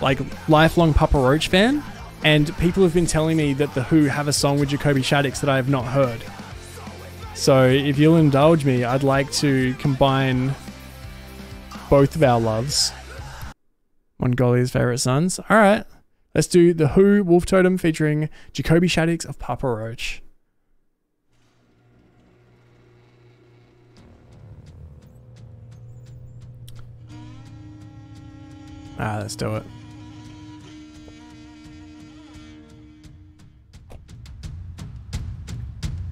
like lifelong Papa Roach fan, and people have been telling me that the HU have a song with Jacoby Shaddix that I have not heard. So if you'll indulge me, I'd like to combine both of our loves. Mongolia's favorite sons. All right, let's do the HU Wolf Totem featuring Jacoby Shaddix of Papa Roach. Ah, let's do it.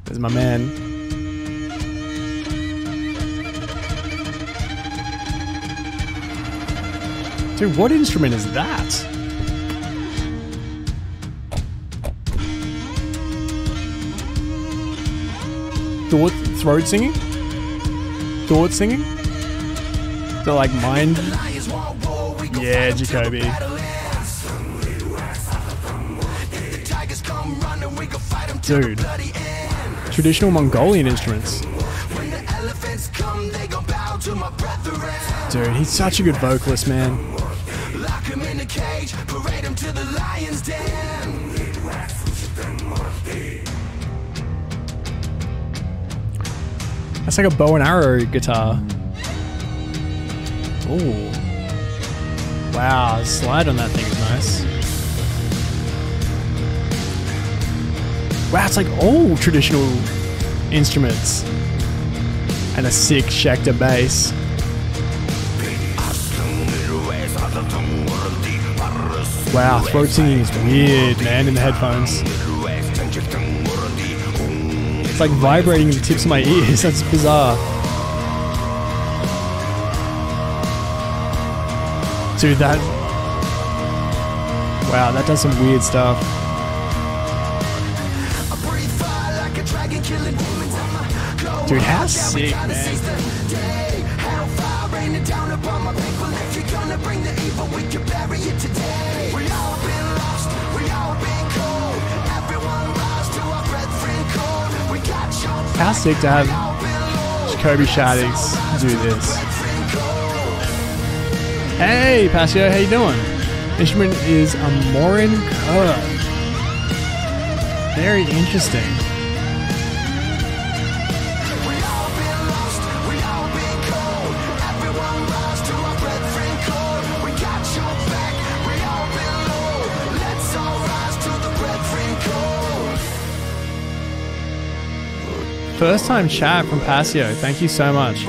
There's my man. Dude, what instrument is that? Thought throat singing? Thought singing? The like mind yeah, Jacoby. Dude. Traditional Mongolian instruments. Dude, he's such a good vocalist, man. That's like a bow and arrow guitar. Ooh. Wow, the slide on that thing is nice. Wow, it's like all traditional instruments. And a sick Schecter bass. Wow, throat singing is weird, man, in the headphones. It's like vibrating in the tips of my ears. That's bizarre. Dude, that. Wow, that does some weird stuff. Dude, how sick, man. How sick to have Jacoby Shaddix do this. Hey, Pasio, how you doing? Instrument is a Morin khuur. Very interesting. First time chat from Pasio. Thank you so much.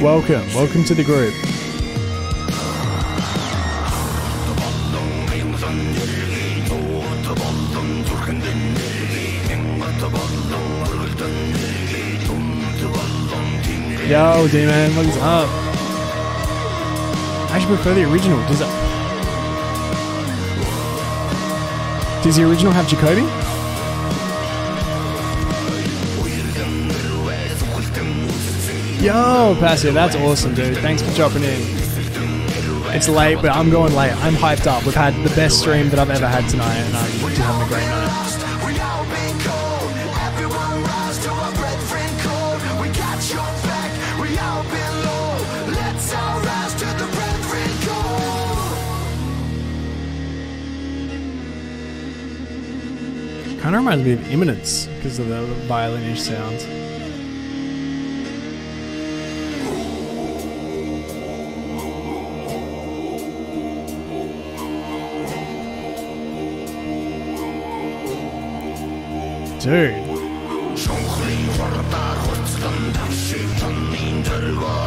Welcome. Welcome to the group. Yo, D-Man, what is up? I actually prefer the original. Does that... Does the original have Jacoby? Yo, Pasio, that's awesome, dude. Thanks for dropping in. It's late, but I'm going late. I'm hyped up. We've had the best stream that I've ever had tonight, and I'm just having a great night. Kind of reminds me of Imminence because of the violinish sounds. It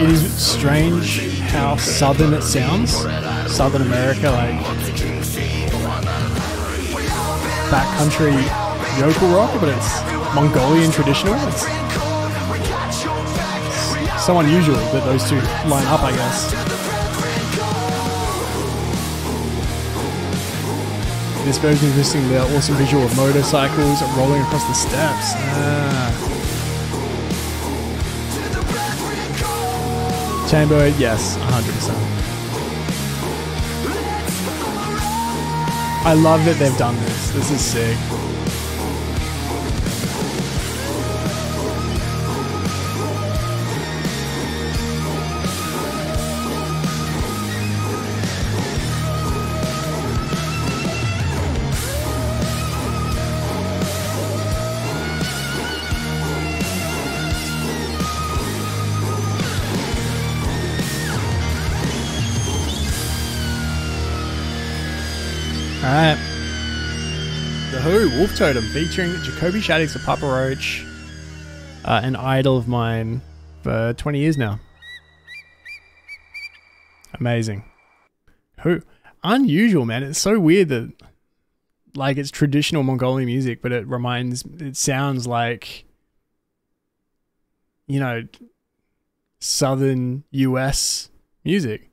is strange how southern it sounds. Southern America, like backcountry yokel rock, but it's Mongolian traditional. It's so unusual that those two line up, I guess. This version is missing the awesome visual of motorcycles rolling across the steppes. Ah. Chamber, yes, 100%. I love that they've done this. This is sick. Right. The HU, Wolf Totem, featuring Jacoby Shaddix of Papa Roach, uh, an idol of mine for 20 years now. Amazing. Who? Unusual, man. It's so weird that, like, it's traditional Mongolian music, but it reminds, it sounds like, you know, southern US music.